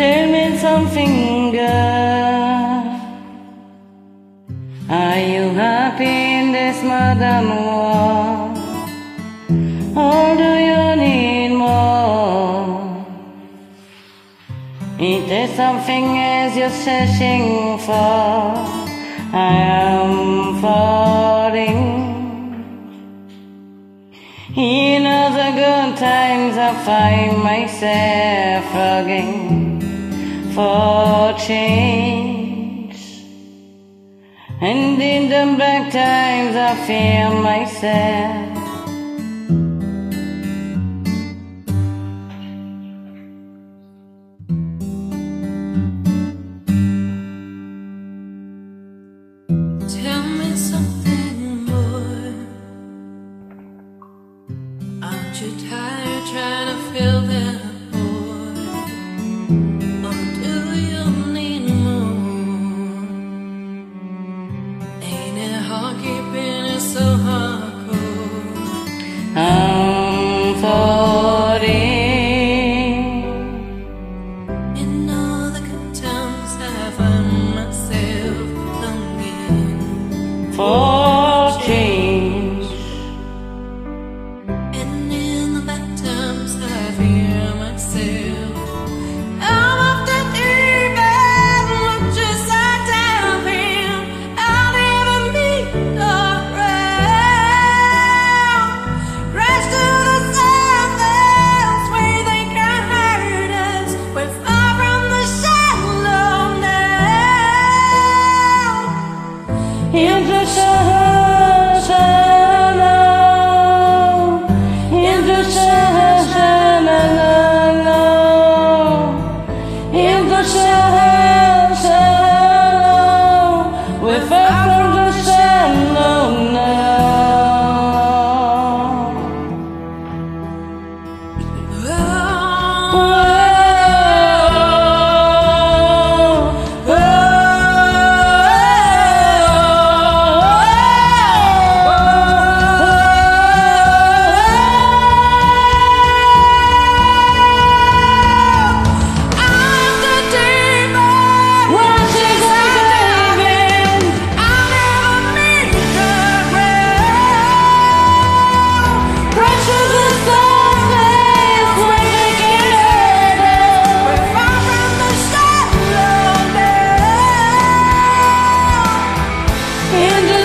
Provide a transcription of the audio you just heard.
Tell me something, girl. Are you happy in this modern world? Or do you need more? Is there something else you're searching for? I am falling. In the good times I find myself longing for change And in the bad times I feel myself Tell me something more. Aren't you tired trying to fill that for show her and